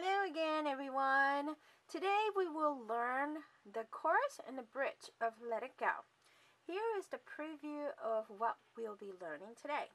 Hello again, everyone. Today we will learn the chorus and the bridge of Let It Go. Here is the preview of what we'll be learning today.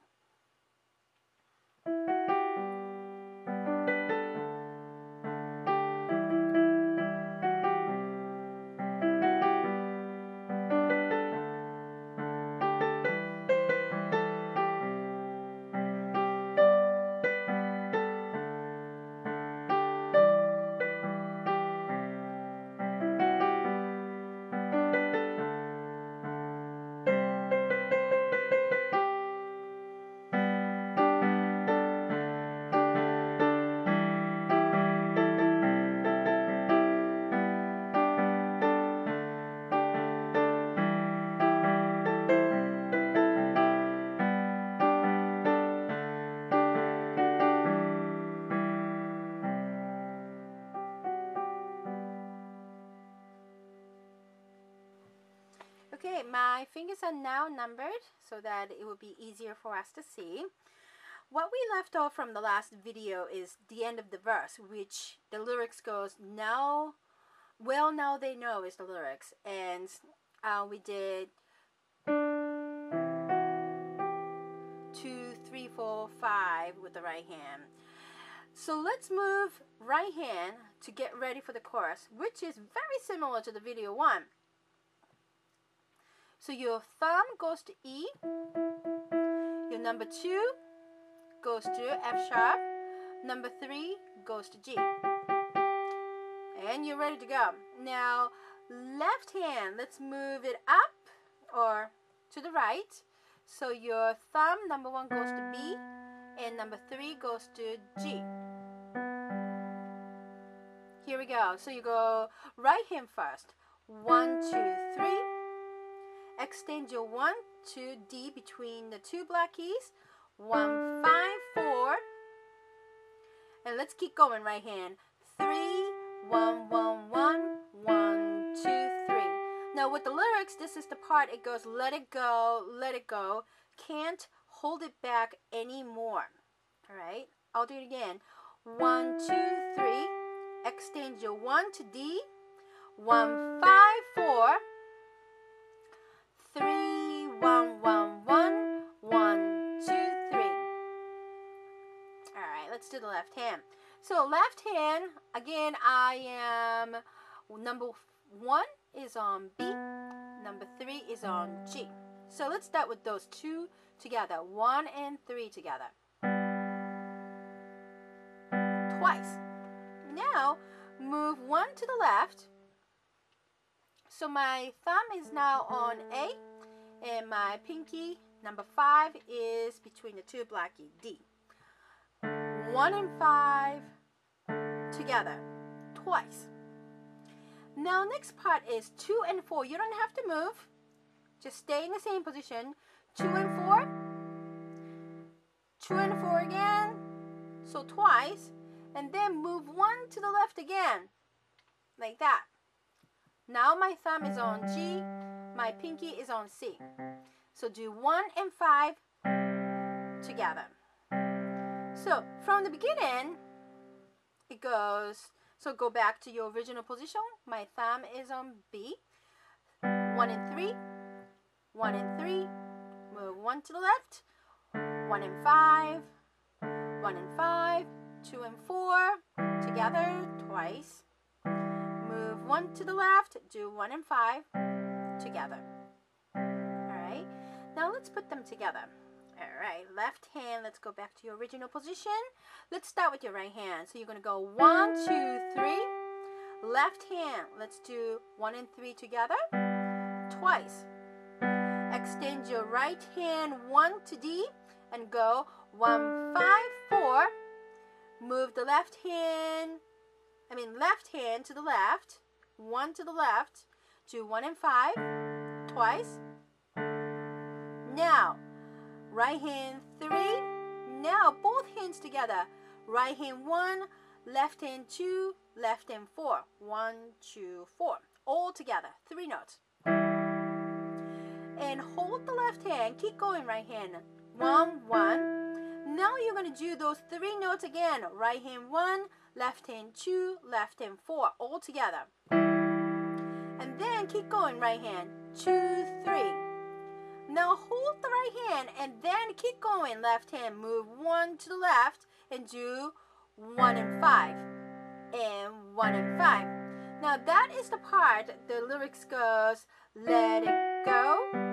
My fingers are now numbered so that it will be easier for us to see. What we left off from the last video is the end of the verse, which the lyrics goes, now, well, now they know is the lyrics. And uh, we did two, three, four, five with the right hand. So let's move right hand to get ready for the chorus, which is very similar to the video one. So your thumb goes to E, your number two goes to F sharp, number three goes to G. And you're ready to go. Now, left hand, let's move it up or to the right. So your thumb, number one goes to B, and number three goes to G. Here we go. So you go right hand first. One, two, three extend your 1 2 D between the two black keys. 1, 5, 4. And let's keep going right hand. 3, 1, 1, 1, 1, 2, 3. Now with the lyrics, this is the part it goes let it go, let it go. Can't hold it back anymore. Alright, I'll do it again. 1, 2, 3. Extend your 1 to D. 1, 5, 4 Right, the left hand. So left hand, again, I am, number one is on B, number three is on G. So let's start with those two together, one and three together. Twice. Now, move one to the left, so my thumb is now on A and my pinky number five is between the two black key D. One and five together twice. Now next part is two and four. You don't have to move. Just stay in the same position. Two and four. Two and four again. So twice. And then move one to the left again. Like that. Now my thumb is on G, my pinky is on C. So do 1 and 5 together. So from the beginning, it goes, so go back to your original position. My thumb is on B. 1 and 3, 1 and 3, move 1 to the left, 1 and 5, 1 and 5, 2 and 4, together twice, Move one to the left, do one and five together. All right, now let's put them together. All right, left hand, let's go back to your original position. Let's start with your right hand. So you're gonna go one, two, three. Left hand, let's do one and three together, twice. Extend your right hand one to D and go one, five, four. Move the left hand, I mean left hand to the left, one to the left, do one and five, twice. Now, right hand three. Now, both hands together. Right hand one, left hand two, left hand four. One, two, four. All together, three notes. And hold the left hand, keep going right hand. One, one. Now you're going to do those three notes again. Right hand one, left hand two, left hand four, all together. And then keep going, right hand, two, three. Now hold the right hand and then keep going, left hand, move one to the left and do one and five, and one and five. Now that is the part the lyrics goes, let it go,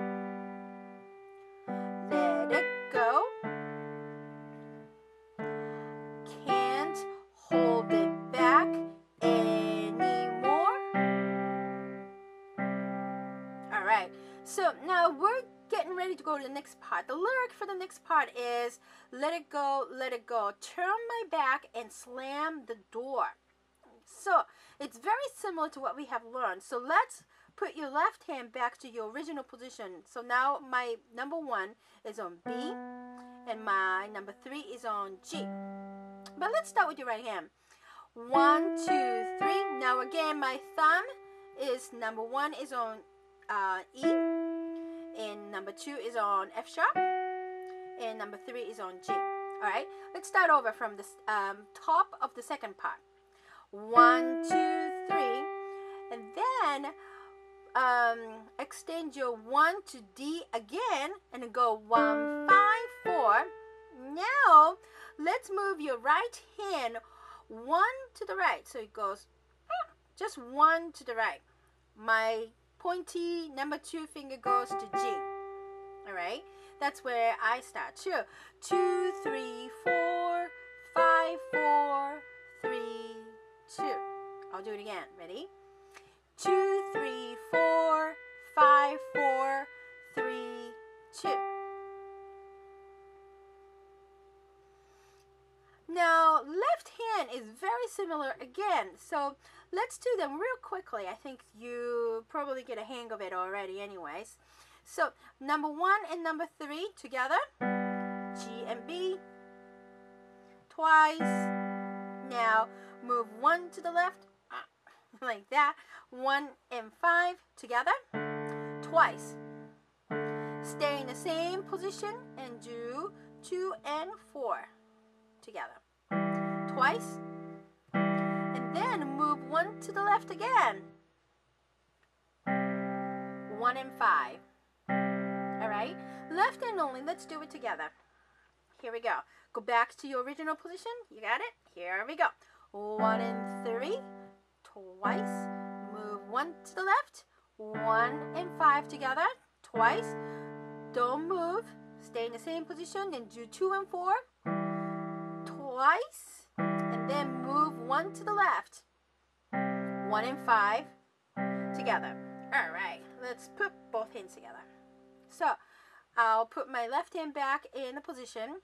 the next part. The lyric for the next part is let it go, let it go. Turn my back and slam the door. So it's very similar to what we have learned. So let's put your left hand back to your original position. So now my number one is on B and my number three is on G. But let's start with your right hand. One, two, three. Now again, my thumb is number one is on uh, E and number two is on F sharp and number three is on G. All right, let's start over from the um, top of the second part. One, two, three, and then um, extend your one to D again and go one, five, four. Now let's move your right hand one to the right, so it goes just one to the right. My pointy number two finger goes to G. All right, that's where I start. two three four five four three two I'll do it again. Ready? Two, three, four, five, four, three, two. Left hand is very similar again. So let's do them real quickly. I think you probably get a hang of it already anyways. So number one and number three together. G and B. Twice. Now move one to the left. Like that. One and five together. Twice. Stay in the same position and do two and four together. Twice. And then move one to the left again. One and five. All right. Left and only. Let's do it together. Here we go. Go back to your original position. You got it? Here we go. One and three. Twice. Move one to the left. One and five together. Twice. Don't move. Stay in the same position. Then do two and four. Twice. And then move one to the left. One and five together. All right. Let's put both hands together. So I'll put my left hand back in the position.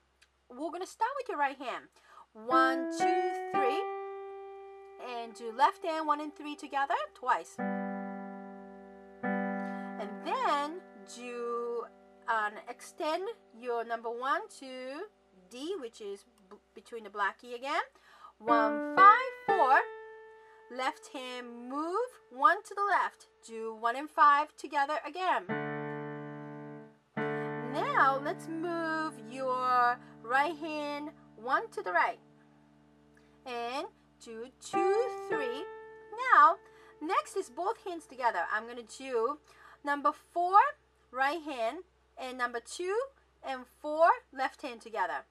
We're going to start with your right hand. One, two, three. And do left hand one and three together twice. And then do um, extend your number one to D, which is between the black key again. One, five, four. Left hand move one to the left. Do one and five together again. Now let's move your right hand one to the right. And do two, three. Now, next is both hands together. I'm going to do number four, right hand, and number two and four, left hand together.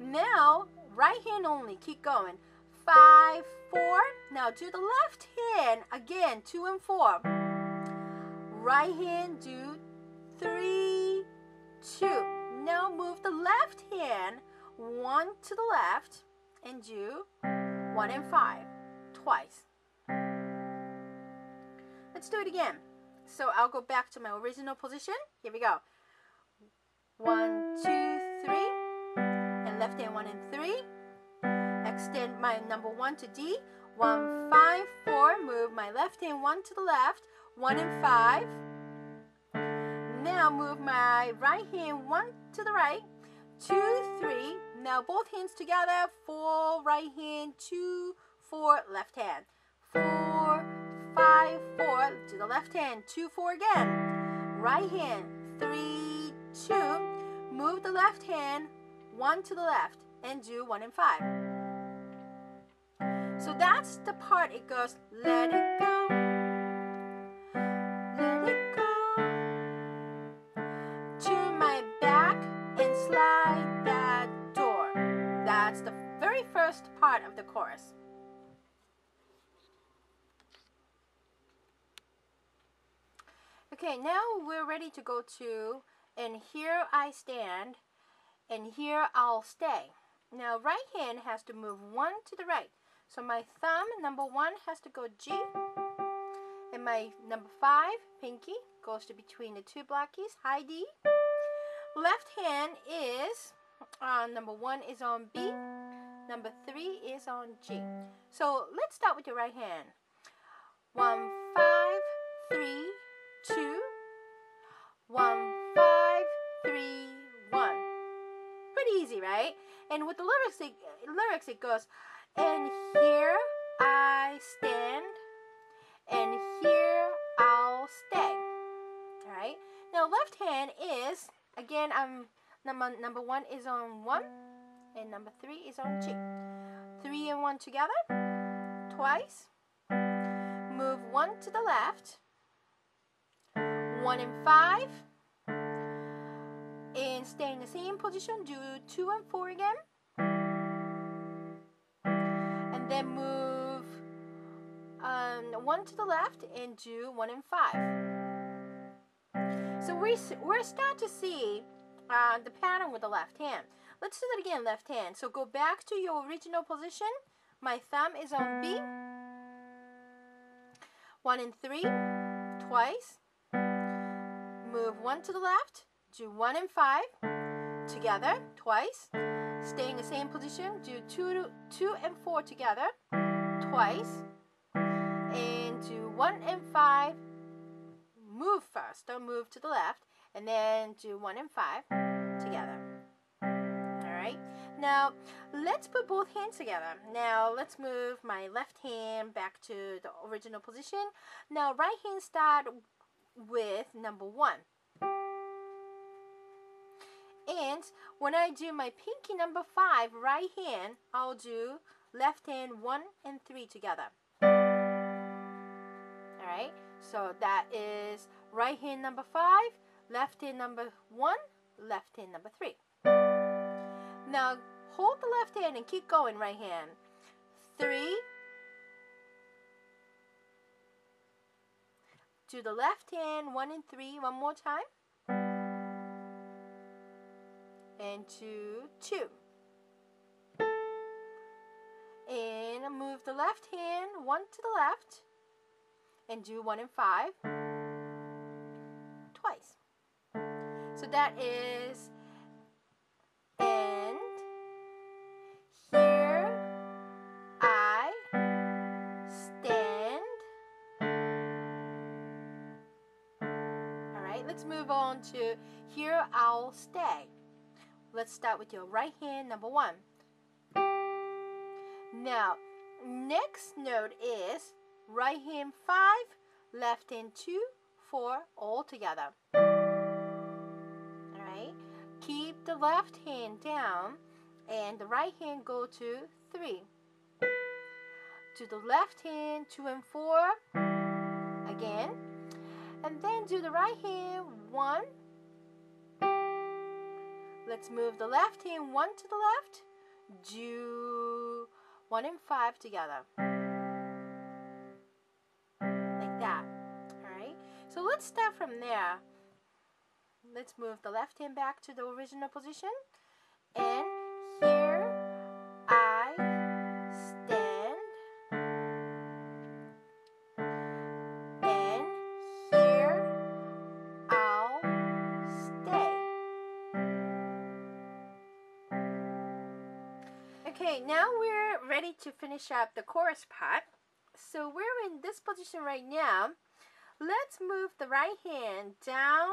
Now, right hand only. Keep going. Five, four. Now do the left hand again, two and four. Right hand, do three, two. Now move the left hand one to the left and do one and five twice. Let's do it again. So I'll go back to my original position. Here we go. One, two, three. Left hand one and three. Extend my number one to D. One, five, four. Move my left hand one to the left. One and five. Now move my right hand one to the right. Two, three. Now both hands together. Four, right hand. Two, four, left hand. Four, five, four. To the left hand. Two, four again. Right hand. Three, two. Move the left hand. One to the left, and do one and five. So that's the part it goes, let it go, let it go. To my back and slide that door. That's the very first part of the chorus. Okay, now we're ready to go to, and here I stand, and here I'll stay. Now, right hand has to move one to the right. So my thumb, number one, has to go G. And my number five, pinky, goes to between the two black keys, high D. Left hand is, uh, number one is on B. Number three is on G. So let's start with your right hand. One, five, three, Easy, right? And with the lyrics, it, lyrics it goes, and here I stand, and here I'll stay. All right. Now left hand is again. I'm number number one is on one, and number three is on G. Three and one together, twice. Move one to the left. One and five. And stay in the same position. Do two and four again. And then move um, one to the left and do one and five. So we, we're start to see uh, the pattern with the left hand. Let's do that again, left hand. So go back to your original position. My thumb is on B. One and three, twice. Move one to the left, do one and five, together, twice. Stay in the same position, do two, two and four together, twice. And do one and five, move first, don't move to the left, and then do one and five together. Alright, now let's put both hands together. Now let's move my left hand back to the original position. Now right hand start with number one. And when I do my pinky number five, right hand, I'll do left hand one and three together. Alright, so that is right hand number five, left hand number one, left hand number three. Now hold the left hand and keep going right hand. Three, Do the left hand, one and three, one more time. And two, two. And move the left hand, one to the left. And do one and five. Twice. So that is and here I stand. Alright, let's move on to here I'll stay. Let's start with your right hand, number one. Now, next note is right hand five, left hand two, four, all together. Alright, keep the left hand down and the right hand go to three. To the left hand, two and four, again. And then do the right hand, one. Let's move the left hand one to the left. Do one and five together. Like that. Alright? So let's start from there. Let's move the left hand back to the original position. And Now we're ready to finish up the chorus part. So we're in this position right now. Let's move the right hand down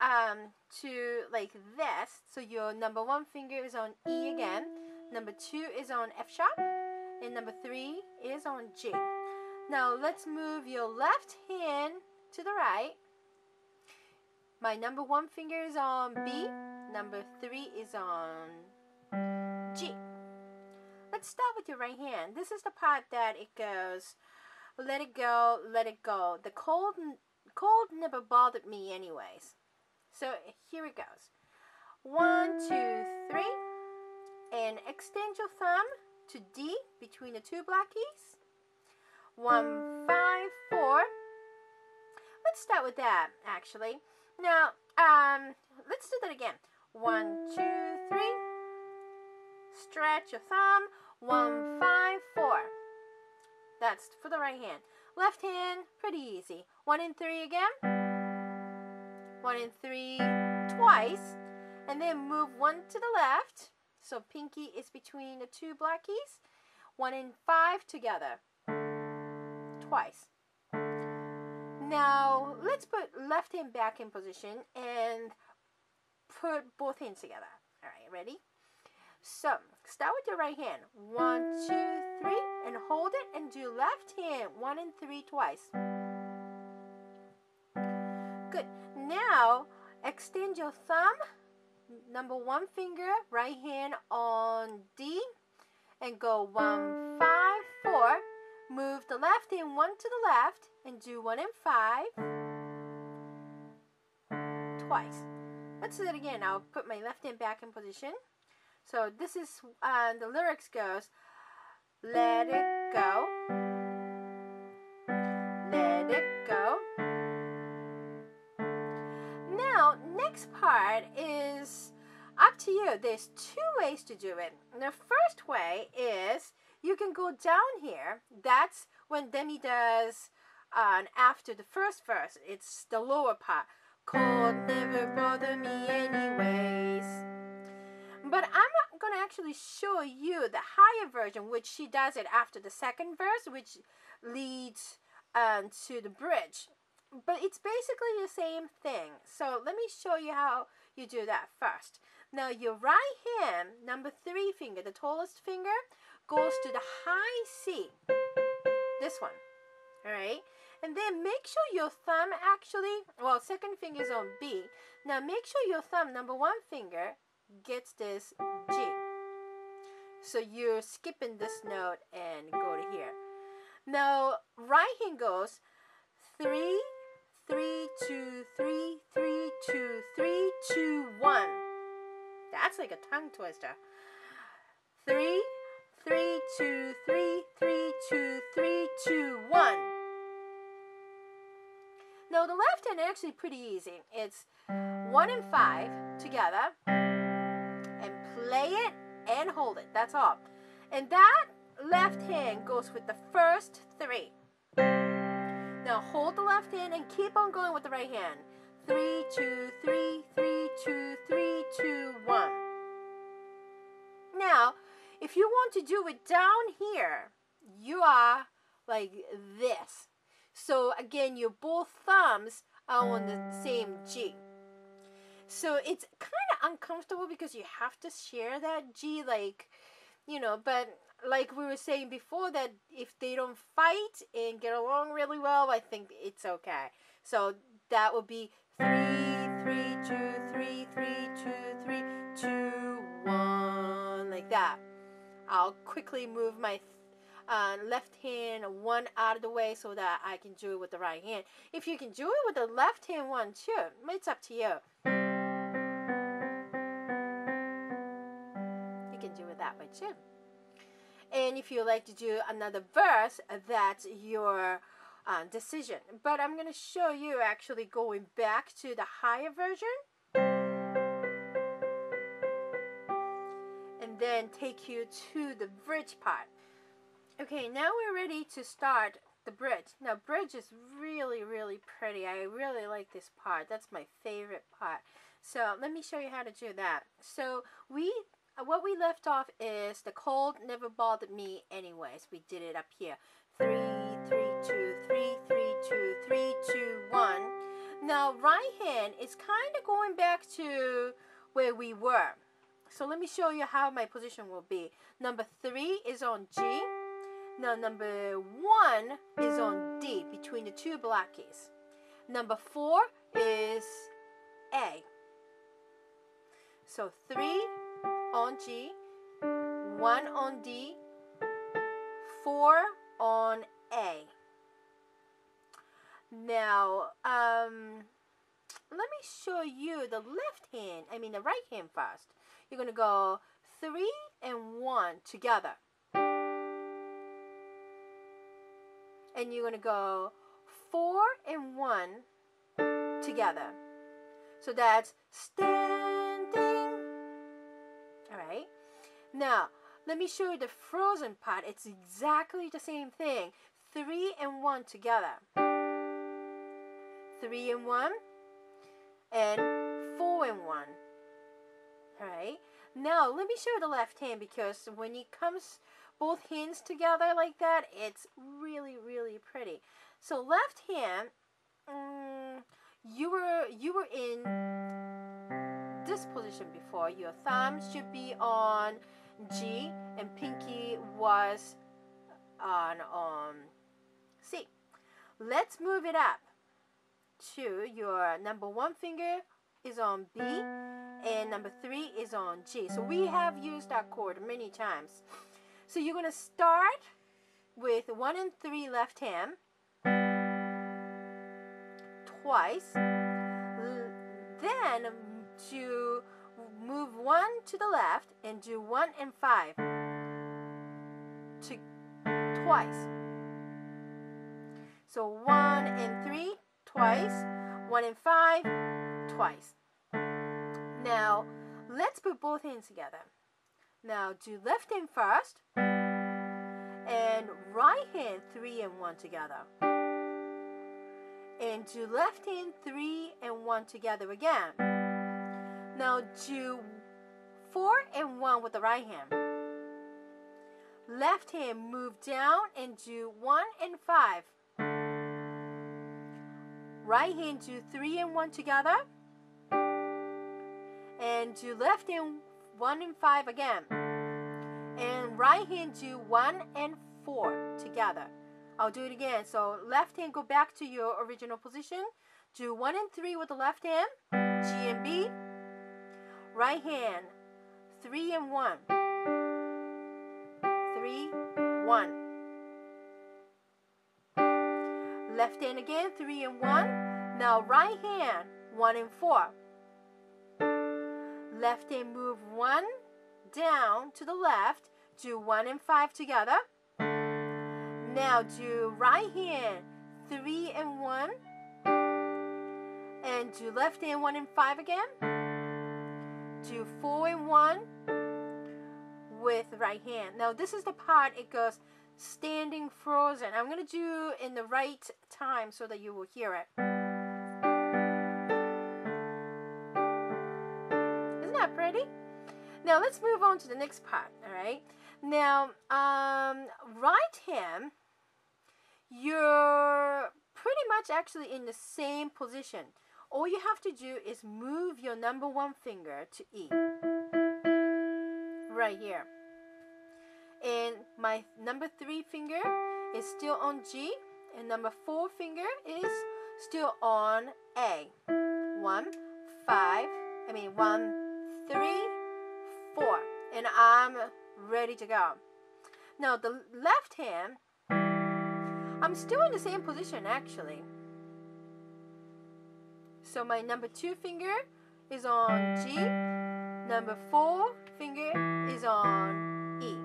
um, to like this. So your number one finger is on E again. Number two is on F sharp. And number three is on G. Now let's move your left hand to the right. My number one finger is on B. Number three is on G. Let's start with your right hand. This is the part that it goes, let it go, let it go. The cold, cold never bothered me anyways. So here it goes. One, two, three. And extend your thumb to D between the two black keys. One, five, four. Let's start with that actually. Now, um, let's do that again. One, two, three. Stretch your thumb. One, five, four. That's for the right hand. Left hand, pretty easy. One and three again. One and three twice. And then move one to the left. So pinky is between the two black keys. One and five together. Twice. Now, let's put left hand back in position and put both hands together. All right, ready? So, start with your right hand. One, two, three, and hold it and do left hand. One and three twice. Good. Now, extend your thumb, number one finger, right hand on D, and go one, five, four. Move the left hand one to the left and do one and five twice. Let's do that again. I'll put my left hand back in position. So this is uh, the lyrics goes, let it go, let it go. Now next part is up to you. There's two ways to do it. The first way is you can go down here. That's when Demi does uh, after the first verse. It's the lower part. Cold never bother me anyways. But I'm going to actually show you the higher version, which she does it after the second verse, which leads um, to the bridge. But it's basically the same thing. So let me show you how you do that first. Now your right hand, number three finger, the tallest finger, goes to the high C. This one. Alright? And then make sure your thumb actually, well, second finger is on B. Now make sure your thumb, number one finger, gets this G. So you're skipping this note and go to here. Now, right hand goes three, three, two, three, three, two, three, two, one. That's like a tongue twister. Three, three, two, three, three, two, three, two, one. Now the left hand actually pretty easy. It's one and five together play it and hold it. That's all. And that left hand goes with the first three. Now hold the left hand and keep on going with the right hand. Three, two, three, three, two, three, two, one. Now, if you want to do it down here, you are like this. So again, your both thumbs are on the same G. So it's kind uncomfortable because you have to share that G, like, you know, but like we were saying before, that if they don't fight and get along really well, I think it's okay. So that would be three, three, two, three, three, two, three, two, one, like that. I'll quickly move my uh, left hand one out of the way so that I can do it with the right hand. If you can do it with the left hand one too, it's up to you. You too. And if you like to do another verse, that's your uh, decision. But I'm going to show you actually going back to the higher version. And then take you to the bridge part. Okay, now we're ready to start the bridge. Now, bridge is really, really pretty. I really like this part. That's my favorite part. So let me show you how to do that. So we, Uh, what we left off is the cold never bothered me anyways. We did it up here. Three, three, two, three, three, two, three, two, one. Now, right hand is kind of going back to where we were. So let me show you how my position will be. Number three is on G. Now number one is on D between the two black keys. Number four is A. So three on G, one on D, four on A. Now, um, let me show you the left hand, I mean the right hand first. You're going to go three and one together. And you're going to go four and one together. So that's standing. Now, let me show you the frozen part. It's exactly the same thing. Three and one together. Three and one and four and one. All right. Now, let me show the left hand because when it comes both hands together like that, it's really, really pretty. So left hand, um, you were you were in this position before. Your thumb should be on G and pinky was on um, C. Let's move it up to your number one finger is on B and number three is on G. So we have used that chord many times. So you're going to start with one and three left hand twice. Then to move one to the left and do one and five to twice. So one and three twice, one and five twice. Now let's put both hands together. Now do left hand first and right hand three and one together. And do left hand three and one together again. Now do four and one with the right hand. Left hand move down and do one and five. Right hand do three and one together. And do left hand one and five again. And right hand do one and four together. I'll do it again. So left hand go back to your original position. Do one and three with the left hand. G and B. Right hand. Three and one. Three, one. Left hand again. Three and one. Now right hand. One and four. Left hand move one down to the left. Do one and five together. Now do right hand three and one. And do left hand one and five again. Do four and one with right hand. Now this is the part it goes standing frozen. I'm going to do in the right time so that you will hear it. Isn't that pretty? Now let's move on to the next part, all right? Now, um, right hand, you're pretty much actually in the same position. All you have to do is move your number one finger to E. Right here. And my number three finger is still on G. And number four finger is still on A. One, five, I mean one, three, four. And I'm ready to go. Now the left hand, I'm still in the same position actually. So my number two finger is on G. Number four finger is on E.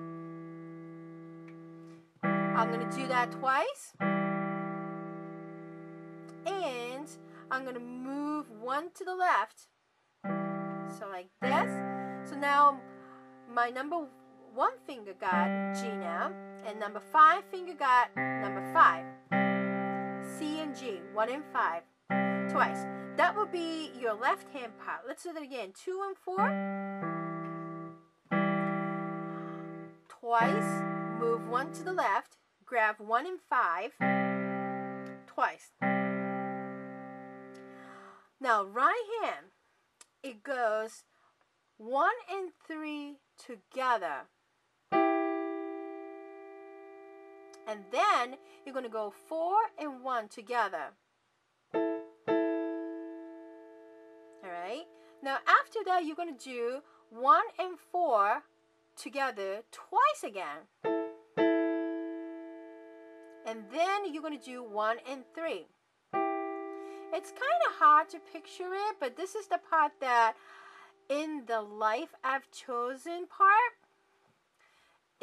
I'm to do that twice. And I'm to move one to the left. So like this. So now my number one finger got G now. And number five finger got number five. C and G, one and five. Twice. That would be your left hand part. Let's do that again. Two and four. Twice. Move one to the left. Grab one and five. Twice. Now, right hand, it goes one and three together. And then you're going to go four and one together. Now after that, you're going to do 1 and 4 together twice again. And then you're going to do 1 and 3. It's kind of hard to picture it, but this is the part that in the life I've chosen part.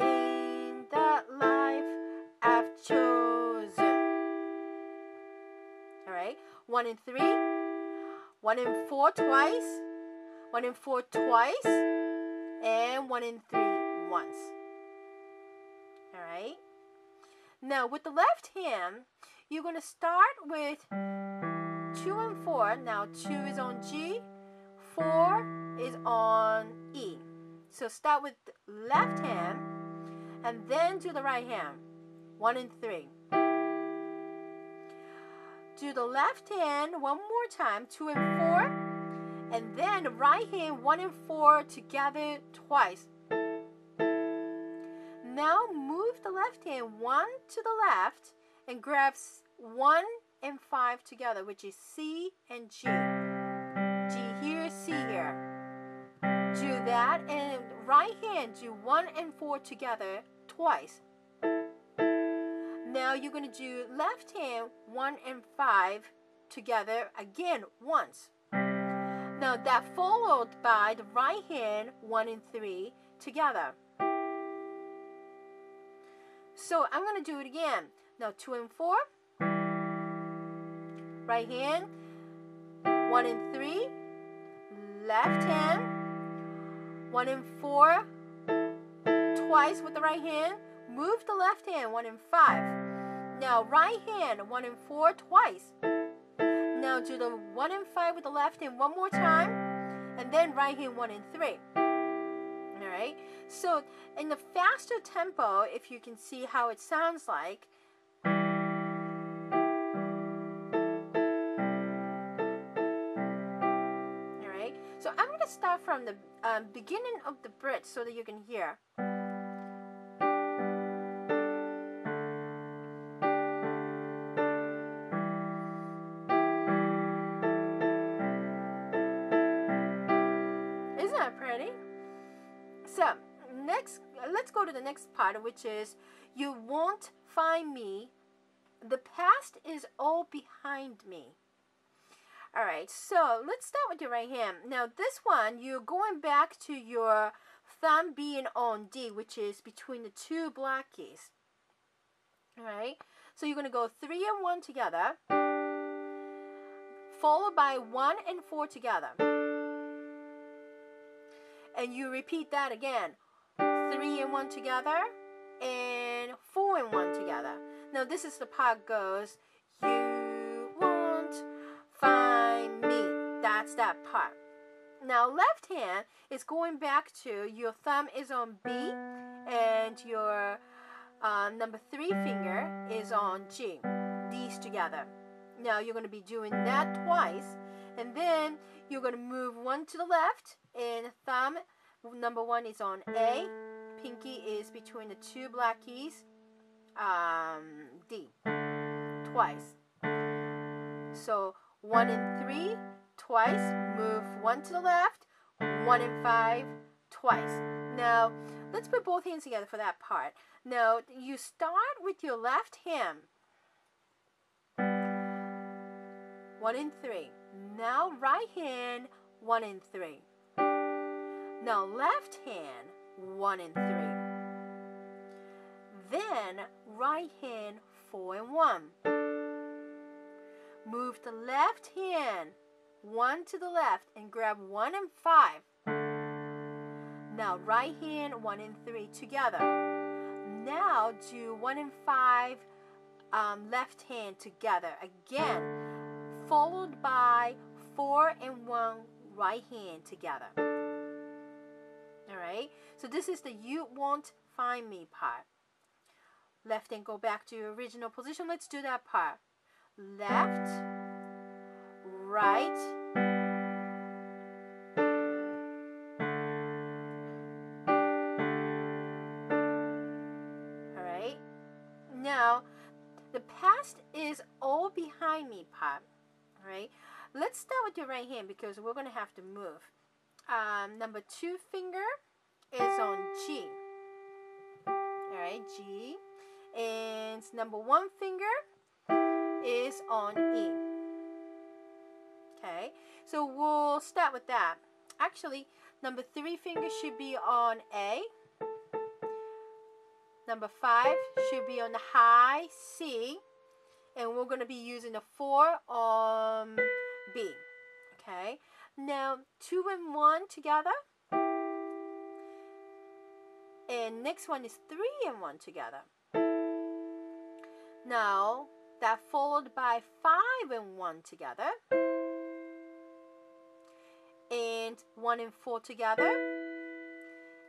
In the life I've chosen. Alright, 1 and 3, 1 and 4 twice, 1 and 4 twice, and 1 and 3 once. Alright? Now with the left hand, you're going to start with 2 and 4. Now 2 is on G, 4 is on E. So start with left hand and then do the right hand. 1 and 3. Do the left hand one more time, 2 and 4. And then right hand 1 and 4 together twice. Now move the left hand 1 to the left and grab 1 and 5 together, which is C and G. G here, C here. Do that, and right hand, do 1 and 4 together twice. Now you're going to do left hand 1 and 5 together again once. Now that followed by the right hand 1 and 3 together. So I'm going to do it again. Now 2 and 4 right hand, one and three, left hand, one and four, twice with the right hand, move the left hand, one and five. Now right hand, one and four, twice. Now do the one and five with the left hand one more time, and then right hand, one and three. Alright, so in the faster tempo, if you can see how it sounds like, All right. So I'm going to start from the um, beginning of the bridge so that you can hear. The next part, which is you won't find me. The past is all behind me. All right, so let's start with your right hand. Now this one, you're going back to your thumb being on D, which is between the two black keys. All right, so you're going to go 3 and 1 together, followed by 1 and 4 together. And you repeat that again. 3 and 1 together, and 4 and 1 together. Now this is the part goes, you won't find me. that's that part. Now left hand is going back to your thumb is on B and your uh, number three finger is on G. These together. Now you're going to be doing that twice and then you're going to move one to the left and thumb number one is on A. Pinky is between the two black keys. Um, D. Twice. So one and three twice, move one to the left, one and five, twice. Now, let's put both hands together for that part. Now, you start with your left hand. One and three. Now, right hand, one and three. Now, left hand, one and three. Then, right hand, four and one. Move the left hand one to the left and grab one and five. Now right hand, one and three together. Now do one and five um, left hand together again, followed by four and one right hand together. All right, so this is the you won't find me part. Left and go back to your original position. Let's do that part. Left right. All right. Now, the past is all behind me part. All right. let's start with your right hand because we're going to have to move. Um, number two finger is on G. All right, G. And number one finger is on E. Okay, so we'll start with that. Actually, number three finger should be on A. Number five should be on the high C. And we're going to be using the four on B. Okay, now two and one together. And next one is three and one together. Now that followed by five and one together. And one and four together.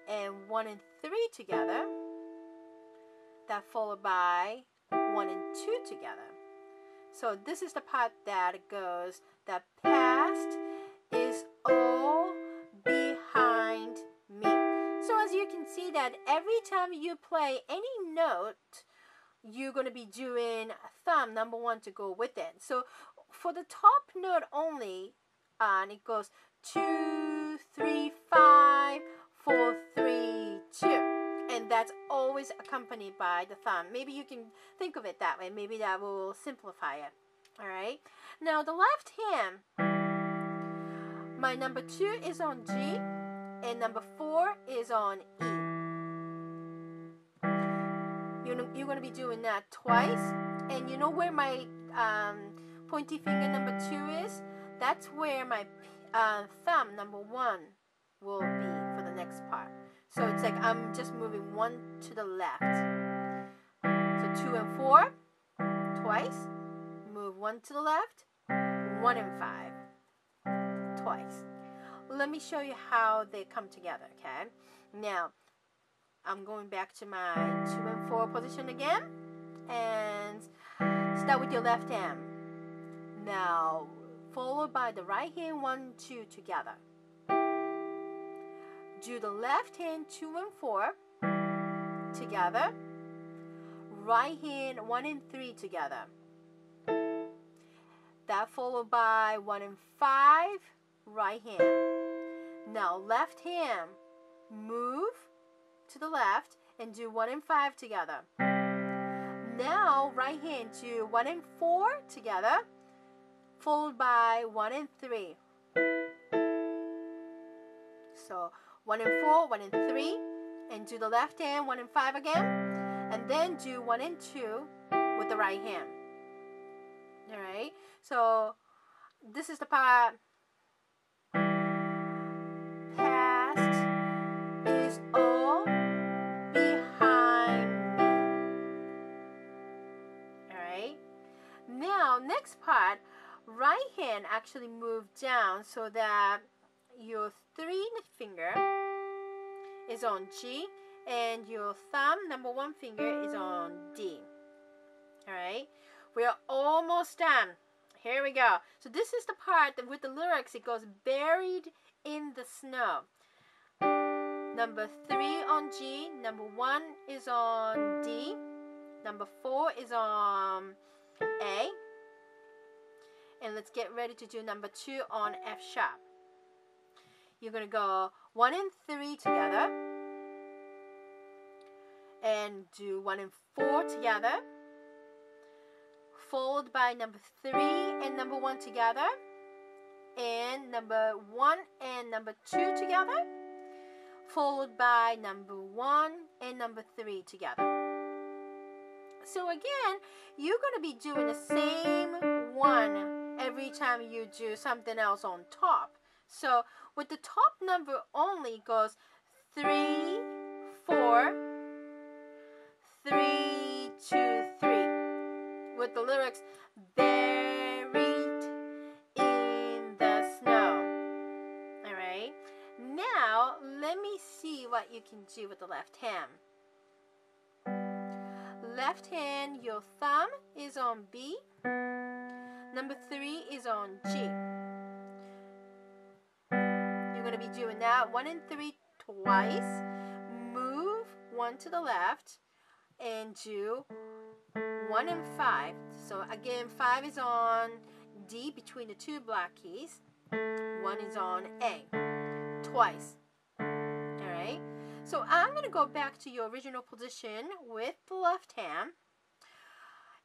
And one and three together. That followed by one and two together. So this is the part that goes the past is all behind me. So as you can see that every time you play any note, you're going to be doing thumb number one to go with it. So for the top note only, uh, and it goes two, three, five, four, three, two. And that's always accompanied by the thumb. Maybe you can think of it that way. Maybe that will simplify it. All right. Now the left hand, my number two is on G, and number four is on E. You're, you're going to be doing that twice. And you know where my um, pointy finger number two is? That's where my uh, thumb number one will be for the next part. So it's like I'm just moving one to the left. So two and four, twice. Move one to the left, one and five, twice. Let me show you how they come together, okay? Now, I'm going back to my two and four position again. And start with your left hand. Now, followed by the right hand, one, two, together do the left hand two and four together, right hand one and three together. That followed by one and five, right hand. Now left hand, move to the left and do one and five together. Now right hand do one and four together, followed by one and three. So 1 and 4, 1 and 3, and do the left hand 1 and 5 again, and then do 1 and 2 with the right hand. Alright, so this is the part next part, right hand actually move down so that your three finger is on G and your thumb, number one finger, is on D. Alright, we are almost done. Here we go. So this is the part that with the lyrics, it goes buried in the snow. Number three on G, number one is on D, number four is on A, and let's get ready to do number two on F sharp. You're going to go 1 and 3 together. And do 1 and 4 together. Followed by number 3 and number 1 together. And number 1 and number 2 together. Followed by number 1 and number 3 together. So again, you're going to be doing the same one every time you do something else on top. So with the top number only goes three, four, three, two, three. With the lyrics buried in the snow. Alright? Now, let me see what you can do with the left hand. Left hand, your thumb is on B. Number three is on G You're going to be doing that. One and three twice. Move one to the left and do one and five. So again, five is on D between the two black keys. One is on A. Twice. Alright? So I'm going to go back to your original position with the left hand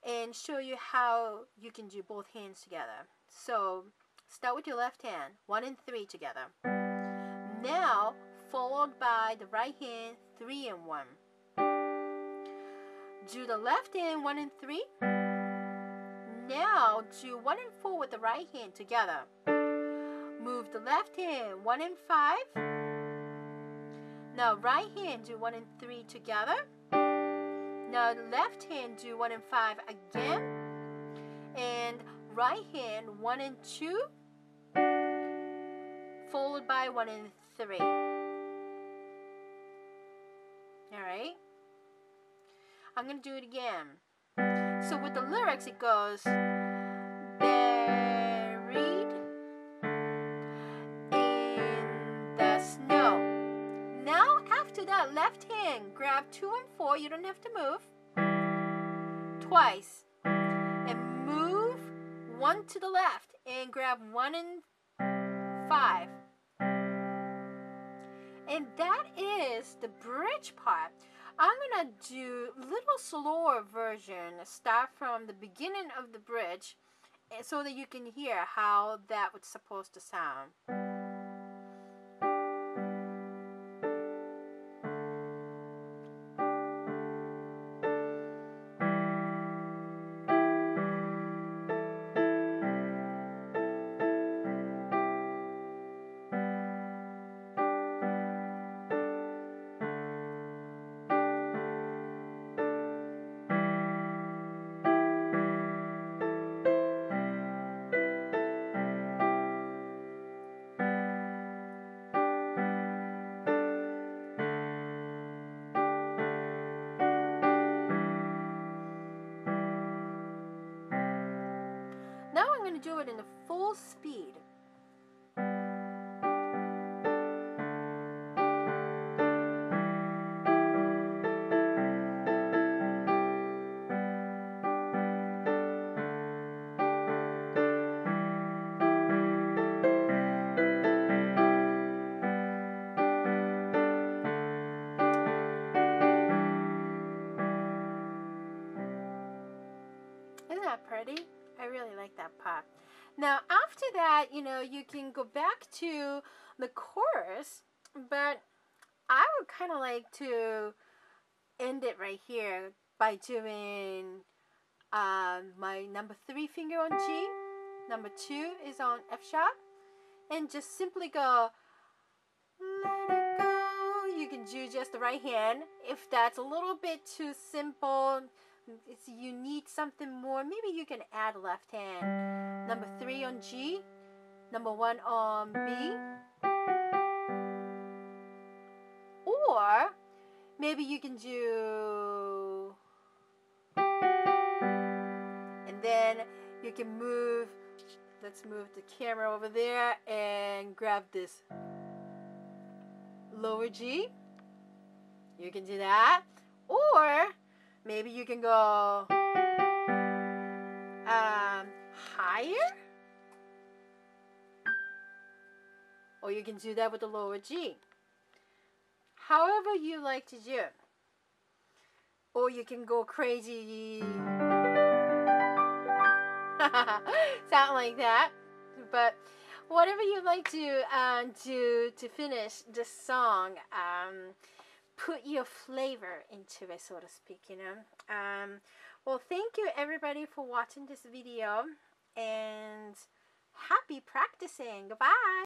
and show you how you can do both hands together. So start with your left hand, one and three together. Now followed by the right hand, three and one. Do the left hand, one and three. Now do one and four with the right hand together. Move the left hand, one and five. Now right hand, do one and three together. Now left hand, do one and five again. And right hand, one and two. Followed by one and three. Alright? I'm going to do it again. So with the lyrics, it goes That, left hand, grab two and four. You don't have to move. Twice. And move one to the left and grab one and five. And that is the bridge part. I'm gonna do a little slower version, start from the beginning of the bridge, eh, so that you can hear how that was supposed to sound. Do it in a full speed. Isn't that pretty? I really like that part. That, you know, you can go back to the chorus, but I would kind of like to end it right here by doing um, my number three finger on G, number two is on F sharp, and just simply go, let it go. You can do just the right hand. If that's a little bit too simple, you need something more, maybe you can add left hand. Number three on G, number one on B. Or maybe you can do, and then you can move, let's move the camera over there and grab this lower G. You can do that. Or maybe you can go um, higher. Or you can do that with the lower G. However you like to do it. Or you can go crazy. Sound like that. But whatever you like to uh, do to finish this song, um, put your flavor into it, so to speak, you know. Um, well, thank you everybody for watching this video and happy practicing. Goodbye.